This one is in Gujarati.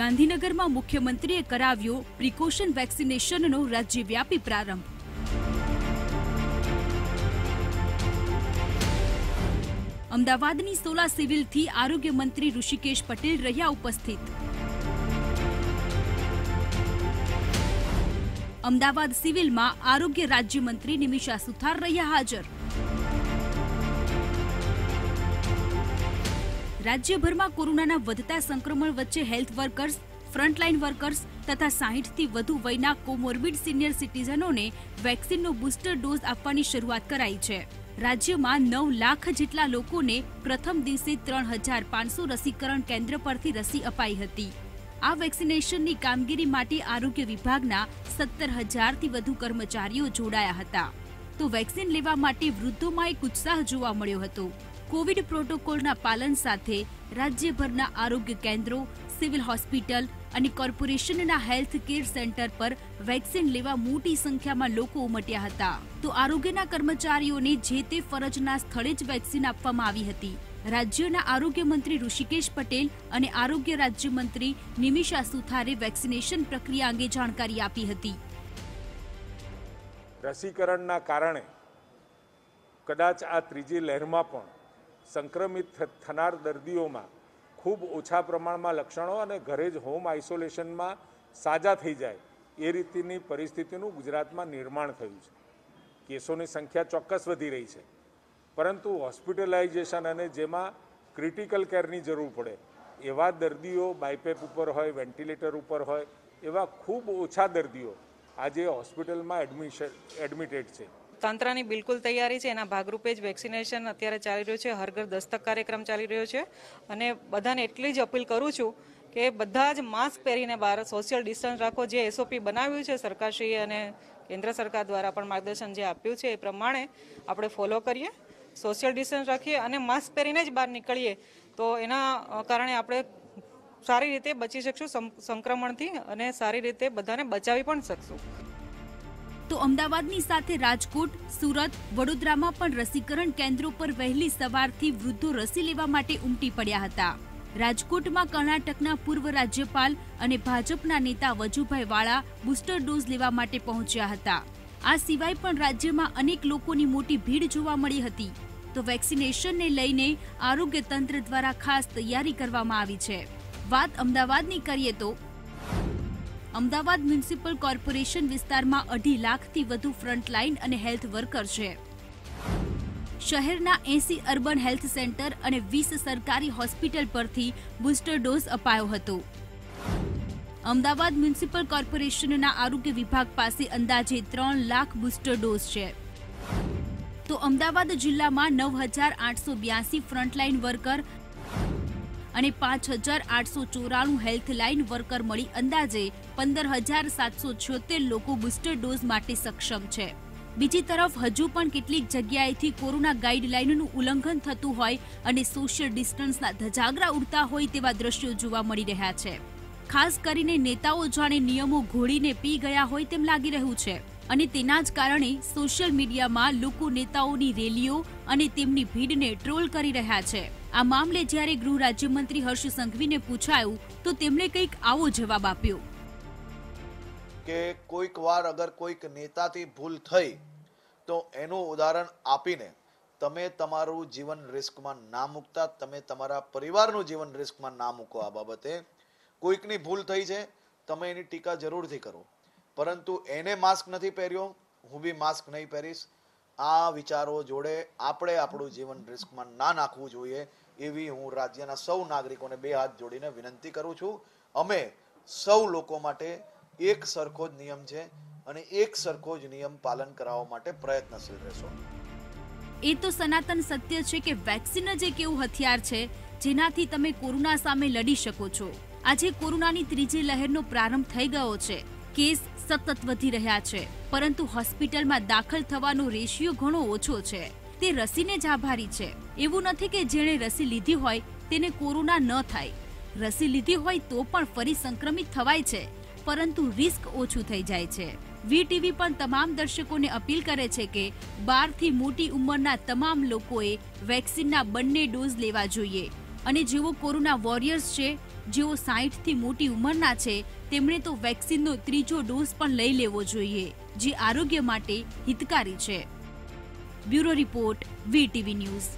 ગાંધીનગરમાં મુખ્યમંત્રીએ કરાવ્યો પ્રિકોશન વેક્સિનેશનનો રાજ્યવ્યાપી પ્રારંભ. અમદાવાદની સોલા સિવિલથી આરોગ્ય મંત્રી ઋષિકેશ પટેલ રહ્યા ઉપસ્થિત. અમદાવાદ સિવિલમાં આરોગ્ય રાજ્યમંત્રી નિમિષા સુથાર રહ્યા હાજર. રાજ્યભરમાં કોરોનાના વધતા સંક્રમણ વચ્ચે હેલ્થ વર્કર્સ, ફ્રન્ટલાઇન વર્કર્સ તથા સાહીઠથી વધુ વયના કોમોર્બિડ સિનિયર સિટીઝનોને વેક્સિનનો બૂસ્ટર ડોઝ આપવાની શરૂઆત કરાઈ છે. રાજ્યમાં નવ લાખ જેટલા લોકોને પ્રથમ દિવસે ત્રણ હજાર પાંચસો રસીકરણ કેન્દ્ર પરથી રસી અપાઈ હતી. આ વેક્સિનેશનની કામગીરી માટે આરોગ્ય વિભાગના સત્તર હજારથી વધુ કર્મચારીઓ જોડાયા હતા. તો વેક્સિન લેવા માટે વૃદ્ધોમાં એક ઉત્સાહ જોવા મળ્યો હતો. કોવિડ પ્રોટોકોલના પાલન સાથે રાજ્યભરના આરોગ્ય કેન્દ્રો, સિવિલ હોસ્પિટલ અને કોર્પોરેશનના હેલ્થ કેર સેન્ટર પર વેક્સિન લેવા મોટી સંખ્યામાં લોકો ઉમટ્યા હતા. તો આરોગ્યના કર્મચારીઓને જે તે ફરજના સ્થળે જ વેક્સિન આપવામાં આવી હતી. રાજ્યના આરોગ્ય મંત્રી ઋષિકેશ પટેલ અને આરોગ્ય રાજ્યમંત્રી નિમિષા સુથારે વેક્સિનેશન પ્રક્રિયા અંગે જાણકારી આપી હતી. રસીકરણના કારણે કદાચ આ ત્રીજી લહેરમાં પણ સંક્રમિત થનાર દર્દીઓમાં ખૂબ ઓછા પ્રમાણમાં લક્ષણો અને ઘરે જ હોમ આઇસોલેશનમાં સાજા થઈ જાય એ રીતની પરિસ્થિતિનું ગુજરાતમાં નિર્માણ થયું છે. કેસોની સંખ્યા ચોક્કસ વધી રહી છે. પરંતુ હોસ્પિટલાઇઝેશન અને જેમાં ક્રિટિકલ કેરની જરૂર પડે, એવા દર્દીઓ બાયપેપ ઉપર હોય વેન્ટિલેટર ઉપર હોય, એવા ખૂબ ઓછા દર્દીઓ આજે હોસ્પિટલમાં એડમિશન એડમિટેડ છે. તંત્રની બિલકુલ તૈયારી છે. એના ભાગરૂપે જ વેક્સિનેશન અત્યારે ચાલી રહ્યું છે. હરઘર દસ્તક કાર્યક્રમ ચાલી રહ્યો છે. અને બધાને એટલી જ અપીલ કરું છું કે બધા જ માસ્ક પહેરીને બહાર સોશિયલ ડિસ્ટન્સ રાખો. જે એસઓપી બનાવ્યું છે સરકારશ્રીએ અને કેન્દ્ર સરકાર દ્વારા પણ માર્ગદર્શન જે આપ્યું છે એ પ્રમાણે આપણે ફોલો કરીએ, સોશિયલ ડિસ્ટન્સ રાખીએ અને માસ્ક પહેરીને જ બહાર નીકળીએ. તો એના કારણે આપણે સારી રીતે બચી શકશું સંક્રમણથી અને સારી રીતે બધાને બચાવી પણ શકશું. તો અમદાવાદની સાથે રાજકોટ, સુરત, વડોદરામાં પણ રસીકરણ કેન્દ્રો પર વહેલી સવારથી વૃદ્ધો રસી લેવા માટે ઉમટી પડ્યા હતા. રાજકોટમાં કર્ણાટકના પૂર્વ રાજ્યપાલ અને ભાજપના નેતા વજુભાઈ વાળા બુસ્ટર ડોઝ લેવા માટે પહોંચ્યા હતા. આ સિવાય પણ રાજ્યમાં અનેક લોકોની મોટી ભીડ જોવા મળી હતી. તો વેક્સિનેશનને લઈને આરોગ્ય તંત્ર દ્વારા ખાસ તૈયારી કરવામાં આવી છે. વાત અમદાવાદની કરીએ તો અમદાવાદ મ્યુનિસિપલ કોર્પોરેશન વિસ્તારમાં અઢી લાખથી વધુ ફ્રન્ટલાઇન અને હેલ્થ વર્કર છે. શહેરના એસી અર્બન હેલ્થ સેન્ટર અને વીસ સરકારી હોસ્પિટલ પરથી બૂસ્ટર ડોઝ અપાયો હતો. અમદાવાદ મ્યુનિસિપલ કોર્પોરેશનના આરોગ્ય વિભાગ પાસે અંદાજે ત્રણ લાખ બૂસ્ટર ડોઝ છે. તો અમદાવાદ જિલ્લામાં નવ હજાર આઠસો બ્યાસી ફ્રન્ટલાઇન વર્કર અને પાંચ હજાર આઠસો ચોરાણું હેલ્થ લાઇન વર્કર મળી અંદાજે પંદર હજાર સાતસો છોતેર લોકો બુસ્ટર ડોઝ માટે સક્ષમ છે. બીજી તરફ, હજુ પણ કેટલીક જગ્યાએથી કોરોના ગાઈડલાઇનનું ઉલ્લંઘન થતું હોય અને સોશિયલ ડિસ્ટન્સના ધજાગરા ઉડતા હોય તેવા દ્રશ્યો જોવા મળી રહ્યા છે. ખાસ કરીને નેતાઓ જાણે નિયમો ઘોડીને પી ગયા હોય તેમ લાગી રહ્યું છે. અને તેના જ કારણે સોશિયલ મીડિયામાં લોકો નેતાઓની રેલીઓ અને તેમની ભીડને ટ્રોલ કરી રહ્યા છે. આ મામલે જ્યારે ગૃહ રાજ્યમંત્રી હર્ષ સંઘવીને પૂછાયું, તો તેમણે કંઈક આવો જવાબ આપ્યો. કે કોઈક વાર અગર કોઈક નેતાથી ભૂલ થઈ, તો એનું ઉદાહરણ આપીને તમે તમારું જીવન રિસ્કમાં ના મૂકતા, તમે તમારા પરિવારનું જીવન રિસ્કમાં ના મૂકો આ બાબતે. કોઈકની ભૂલ થઈ છે, તમે એની ટીકા જરૂરથી કરો. પરંતુ એને માસ્ક નથી પહેર્યો, હું બી માસ્ક નહીં પહેરીશ. આ વિચારો જોડે આપણે આપણું જીવન રિસ્કમાં ના નાખવું જોઈએ એવી હું રાજ્યના સૌ નાગરિકોને બે હાથ જોડીને વિનંતી કરું છું. અમે સૌ લોકો માટે એક સરખો જ નિયમ છે અને એક સરખો જ નિયમ પાલન કરાવવા માટે પ્રયત્નશીલ રહેશો. એ તો સનાતન સત્ય છે કે વેક્સિન જ એક એવું હથિયાર છે જેનાથી તમે કોરોના સામે લડી શકો છો. આજે કોરોનાની ત્રીજી લહેરનો પ્રારંભ થઈ ગયો છે. કેસ સતત વધી રહ્યા છે, પરંતુ હોસ્પિટલમાં દાખલ થવાનો રેશિયો ઘણો ઓછો છે. તે રસીને જ આભારી છે. એવું નથી કે જેણે રસી લીધી હોય તેને કોરોના ન થાય. રસી લીધી હોય તો પણ ફરી સંક્રમિત થવાય છે, પરંતુ રિસ્ક ઓછું થઈ જાય છે. વીટીવી પણ તમામ દર્શકોને અપીલ કરે છે કે બારથી મોટી ઉંમરના તમામ લોકોએ વેક્સિનના બંને ડોઝ લેવા જોઈએ. અને જેઓ કોરોના વોરિયર્સ છે જેઓ સાહીઠથી મોટી ઉંમરના છે, તેમણે તો વેક્સિનનો ત્રીજો ડોઝ પણ લઈ લેવો જોઈએ, જે આરોગ્ય માટે હિતકારી છે. Bureau report VTV news.